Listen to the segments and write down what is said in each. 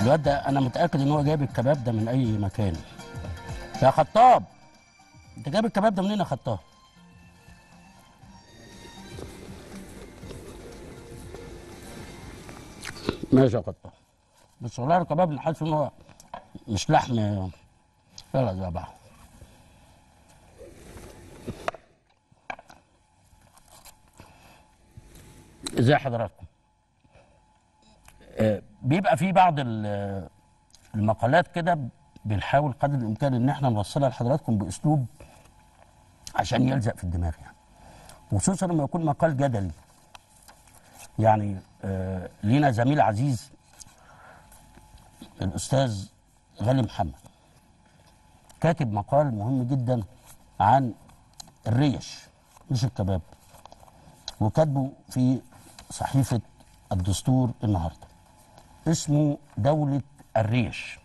الواد ده أنا متأكد إن هو جايب الكباب ده من أي مكان. يا خطاب! أنت جايب الكباب ده منين يا خطاب؟ ماشي يا خطاب. بس والله الكباب أنا حاسس إن هو مش لحم. يلا زي بعض. ازي حضراتكم؟ بيبقى في بعض ال- المقالات كده بنحاول قدر الإمكان إن إحنا نوصلها لحضراتكم بأسلوب عشان يلزق في الدماغ يعني. وخصوصا لما يكون مقال جدلي. يعني آه لينا زميل عزيز الأستاذ غالي محمد. كاتب مقال مهم جدا عن الريش مش الكباب. وكاتبه في صحيفة الدستور النهارده. اسمه دولة الريش.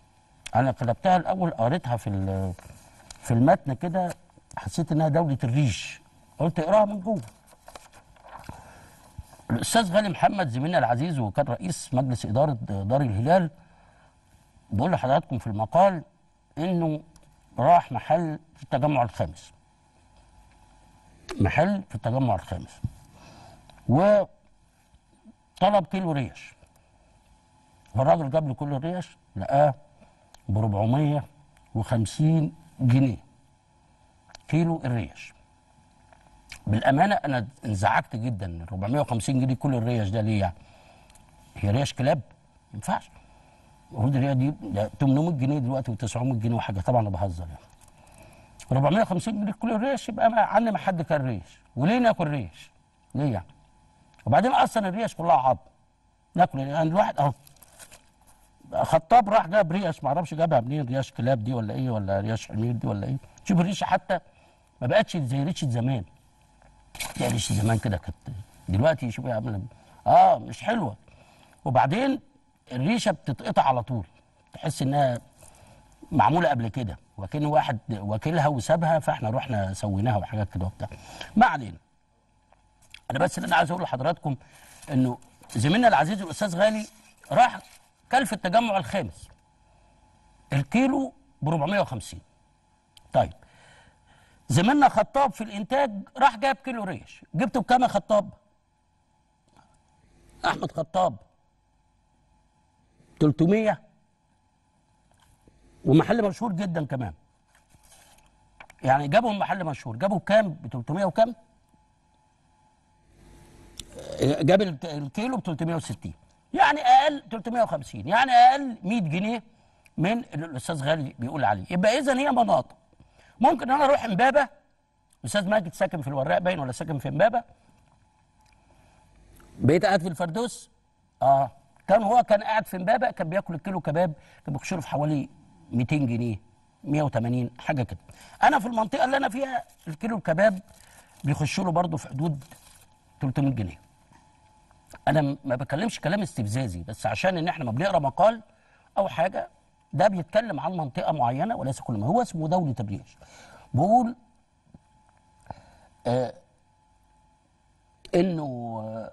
أنا كتبتها الأول قريتها في في المتن كده حسيت إنها دولة الريش. قلت اقراها من جوه. الأستاذ غالي محمد زميلنا العزيز وكان رئيس مجلس إدارة دار الهلال بيقول لحضراتكم في المقال إنه راح محل في التجمع الخامس. محل في التجمع الخامس. وطلب كيلو ريش. فالراجل جاب له كل الريش لقاه ب 450 جنيه كيلو الريش بالأمانة أنا انزعجت جدا 450 جنيه كل الريش ده ليه يعني؟ هي ريش كلاب؟ ما ينفعش المفروض الريش دي ده 800 جنيه دلوقتي و900 جنيه وحاجة طبعا أنا بهزر يعني 450 جنيه كل الريش يبقى عندي ما حد كان ريش وليه ناكل ريش؟ ليه يعني؟ وبعدين أصلا الريش كلها عظم ناكل يعني الواحد أهو خطاب راح جاب ريش ما أعرفش جابها منين ريش كلاب دي ولا إيه ولا ريش حمير دي ولا إيه. شوف الريشه حتى ما بقتش زي ريشه زمان. لا ريشه زمان كده كانت دلوقتي شوف يا آه مش حلوة. وبعدين الريشة بتتقطع على طول. تحس إنها معمولة قبل كده. وكأن واحد واكلها وسابها فإحنا رحنا سويناها وحاجات كده وبتاع. ما علينا أنا بس اللي أنا عايز أقول لحضراتكم إنه زميلنا العزيز الأستاذ غالي راح كل في التجمع الخامس. الكيلو ب 450 طيب. زميلنا خطاب في الإنتاج راح جاب كيلو ريش. جبته بكام يا خطاب؟ أحمد خطاب. 300 ومحل مشهور جدا كمان. يعني جابوا محل مشهور. جابوا بكام؟ ب 300 وكام؟ جاب الك- الكيلو ب 360 يعني أقل 350 يعني أقل 100 جنيه من اللي الأستاذ غالي بيقول عليه. يبقى اذا هي مناطق. ممكن أنا أروح أمبابة؟ الأستاذ ماجد ساكن في الوراق باين ولا ساكن في أمبابة؟ بقيت قاعد في الفردوس؟ آه. كان هو كان قاعد في أمبابة كان بياكل الكيلو كباب كان بيخش له في حوالي 200 جنيه 180 حاجة كده. أنا في المنطقة اللي أنا فيها الكيلو الكباب بيخش له برضه في حدود 300 جنيه. أنا ما بكلمش كلام استفزازي بس عشان إن إحنا ما بنقرأ مقال أو حاجة ده بيتكلم عن منطقة معينة وليس كل ما هو اسمه دولة الريش بقول آه إنه آه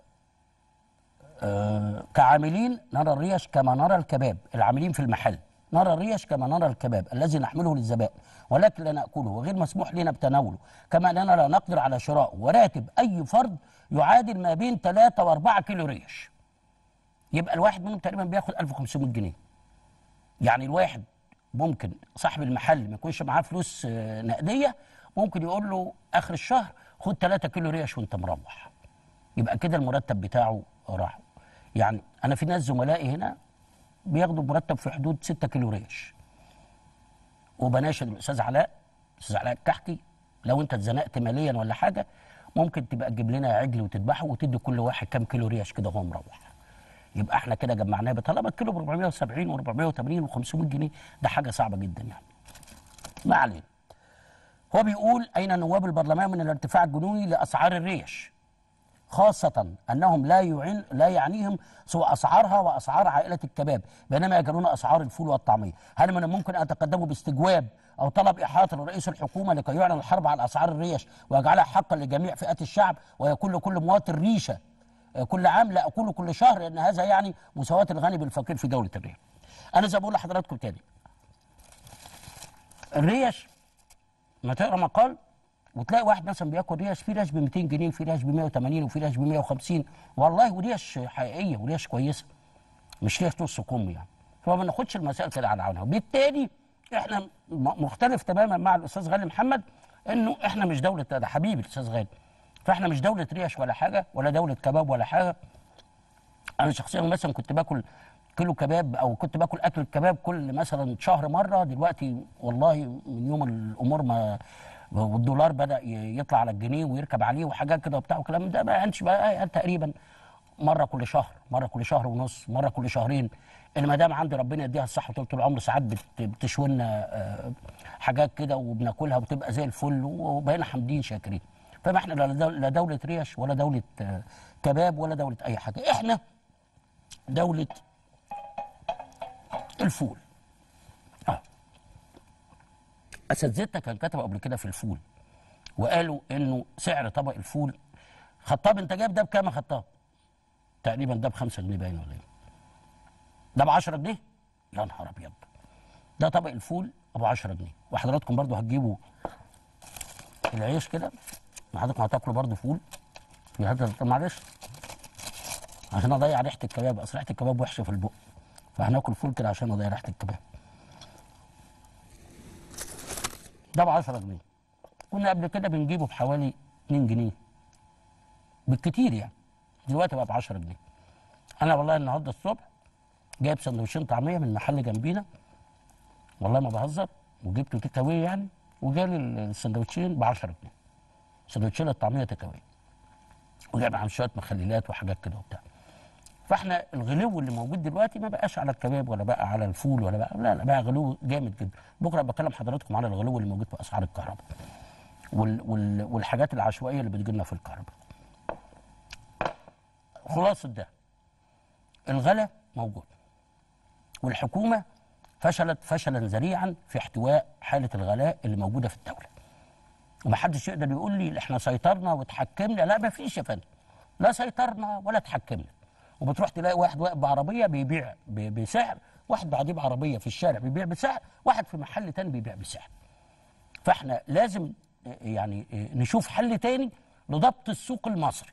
آه كعاملين نرى الريش كما نرى الكباب العاملين في المحل. نرى الريش كما نرى الكباب الذي نحمله للزبائن ولكن لا نأكله وغير مسموح لنا بتناوله. كما أننا لا نقدر على شرائه وراتب أي فرد يعادل ما بين 3 و4 كيلو ريش. يبقى الواحد منهم تقريبا بياخد 1500 جنيه. يعني الواحد ممكن صاحب المحل ما يكونش معاه فلوس آه، نقدية ممكن يقول له آخر الشهر خد 3 كيلو ريش وأنت مروح. يبقى كده المرتب بتاعه راح. يعني أنا في ناس زملائي هنا بياخدوا مرتب في حدود 6 كيلو ريش. وبناشد الأستاذ علاء الاستاذ علاء الكحكي لو أنت اتزنقت ماليا ولا حاجة ممكن تبقى تجيب لنا عجل وتذبحه وتدي كل واحد كام كيلو ريش كده وهو مروح. يبقى إحنا كده جمعناه طالما الكيلو ب 470 و480 و500 جنيه. ده حاجة صعبة جدا يعني. ما علينا. هو بيقول أين نواب البرلمان من الارتفاع الجنوني لأسعار الريش؟ خاصة أنهم لا يعين لا يعنيهم سوى أسعارها وأسعار عائلة الكباب بينما يجرون أسعار الفول والطعمية. هل من الممكن أن يتقدموا باستجواب أو طلب إحاطة لرئيس الحكومة لكي يعلن الحرب على أسعار الريش ويجعلها حقا لجميع فئات الشعب ويكون لكل مواطن ريشة؟ آه، كل عام لا أقول كل شهر لأن هذا يعني مساواة الغني بالفقير في دولة الريش. أنا زي بقول لحضراتكم تاني. الريش ما تقرأ مقال؟ وتلاقي واحد مثلا بياكل ريش في ريش ب 200 جنيه وفي ريش ب 180 وفي ريش ب 150 والله وريش حقيقية وريش كويسة. مش ريش نص كم يعني. فما بناخدش المسائل كده على عونها وبالتالي إحنا مختلف تماما مع الأستاذ غالي محمد إنه إحنا مش دولة ده حبيبي الأستاذ غالي. فإحنا مش دولة ريش ولا حاجة ولا دولة كباب ولا حاجة. أنا شخصيا مثلا كنت باكل كيلو كباب أو كنت باكل اكل الكباب كل مثلا شهر مرة. دلوقتي والله من يوم الأمور ما والدولار بدأ يطلع على الجنيه ويركب عليه وحاجات كده وبتاع وكلام ده ما كانش بقى تقريبا مرة كل شهر مرة كل شهر ونص مرة كل شهرين. المدام عندي ربنا يديها الصحة طول العمر ساعات بت- بتشوي لنا آه، حاجات كده وبناكلها وتبقى زي الفل وبقينا حامدين شاكرين. فما إحنا لا دولة ريش ولا دولة آه، كباب ولا دولة أي حاجة. إحنا دولة الفول آه اساتذتنا كان كتبوا قبل كده في الفول وقالوا إنه سعر طبق الفول خطاب أنت جايب ده بكام يا خطاب؟ تقريبا ده ب 5 جنيه باين ولا إيه؟ ده ب 10 جنيه؟ يا نهار أبيض! ده طبق الفول ابو 10 جنيه. وحضراتكم برضو هتجيبوا العيش كده. حضراتكم هتاكلوا برضو فول؟ في هذا معلش. عشان أضيع ريحة الكباب أصل ريحة الكباب وحشة في البق. فهناكل فول كده عشان اضيع ريحة الكباب. ده ب 10 جنيه. كنا قبل كده بنجيبه بحوالي 2 جنيه. بالكتير يعني. دلوقتي بقى ب 10 جنيه. أنا والله النهارده الصبح جايب سندوتشين طعمية من محل جنبينا. والله ما بهزر. وجبته take away يعني وجالي السندوتشين ب 10 جنيه. سندوتشين الطعمية take away وجايب معاهم شوية مخللات وحاجات كده وبتاع. فاحنا الغلو اللي موجود دلوقتي ما بقاش على الكباب ولا بقى على الفول ولا بقى لا لا بقى غلو جامد جدا. بكرة بكلم حضراتكم على الغلو اللي موجود في أسعار الكهرباء وال وال والحاجات العشوائية اللي بتجي لنا في الكهرباء. خلاصة ده. الغلا موجود. والحكومة فشلت فشلا ذريعا في احتواء حالة الغلاء اللي موجودة في الدولة. ومحدش يقدر يقول لي إحنا سيطرنا وتحكمنا. لا ما فيش يا فندم. لا سيطرنا ولا تحكمنا. وبتروح تلاقي واحد واقف بعربية بيبيع بسعر. واحد بعديه بعربية في الشارع بيبيع بسعر. واحد في محل تاني بيبيع بسعر. فاحنا لازم يعني نشوف حل تاني لضبط السوق المصري.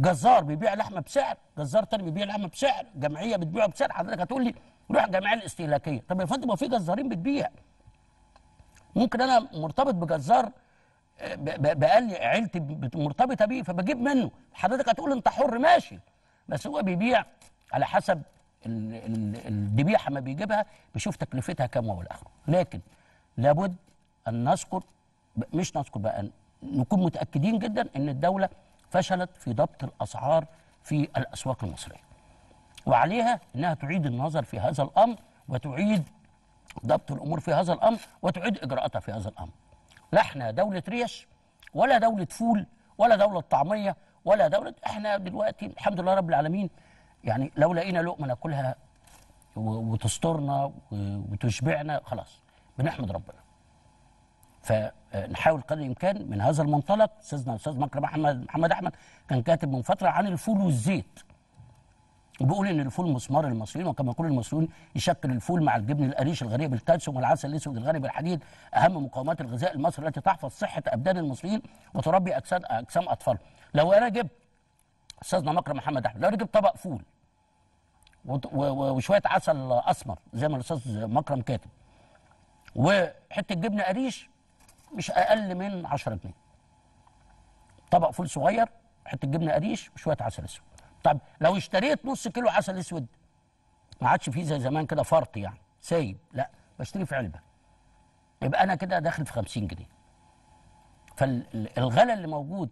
جزار بيبيع لحمة بسعر جزار تاني بيبيع لحمة بسعر جمعية بتبيع بسعر. حضرتك هتقول لي روح الجمعيه الاستهلاكية. طب يا فندم ما في جزارين بتبيع. ممكن أنا مرتبط بجزار آه، بقال عيلتي مرتبطة بيه فبجيب منه. حضرتك هتقول أنت حر ماشي. بس هو بيبيع على حسب ال- ال- الذبيحة ما بيجيبها بيشوف تكلفتها كام والى اخره لكن لابد أن نذكر مش نذكر بقى نكون متأكدين جدا إن الدولة فشلت في ضبط الأسعار في الأسواق المصرية وعليها إنها تعيد النظر في هذا الأمر وتعيد ضبط الأمور في هذا الأمر وتعيد إجراءاتها في هذا الأمر. لا إحنا دولة ريش ولا دول فول ولا دول طعمية ولا دول إحنا دلوقتي الحمد لله رب العالمين يعني لو لقينا لقمة ناكلها وتسترنا وتشبعنا خلاص بنحمد ربنا. فنحاول قدر الإمكان من هذا المنطلق أستاذنا الأستاذ مكرم احمد محمد أحمد كان كاتب من فترة عن الفول والزيت. وبيقول إن الفول مسمار المصريين وكما يقول المصريون يشكل الفول مع الجبن القريش الغني بالكالسيوم والعسل الأسود الغني بالحديد أهم مقومات الغذاء المصري التي تحفظ صحة أبدان المصريين وتربي اجساد أجسام اطفالهم. لو أنا جبت أستاذنا مكرم محمد أحمد لو أنا جبت طبق فول وشوية عسل أسمر زي ما الأستاذ مكرم كاتب وحتة جبنه قريش مش أقل من 10 جنيه. طبق فول صغير حتة جبنه قريش وشويه عسل أسود. طب لو اشتريت نص كيلو عسل اسود ما عادش فيه زي زمان كده فرط يعني سايب لا بشتري في علبة. يبقى أنا كده داخل في 50 جنيه. فالغلا اللي موجود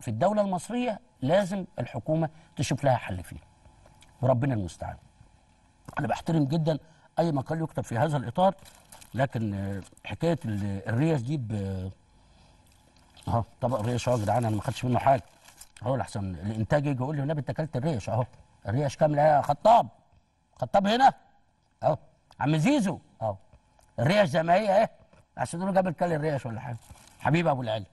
في الدولة المصرية لازم الحكومة تشوف لها حل فيه. وربنا المستعان. أنا بحترم جدا أي مقال يكتب في هذا الإطار لكن آه، حكاية ال- الريش دي ب اهو طبق الريش اهو يا جدعان أنا ما خدتش منه حاجة. اهو لحسن الانتاج يجي يقول لي والنبي انت اكلت الريش اهو الريش كامله يا خطاب خطاب هنا اهو عم زيزو اهو الريش زي ما هي اهي عشان تقولوا جاب الكل الريش ولا حاجة. حبيب ابو العلي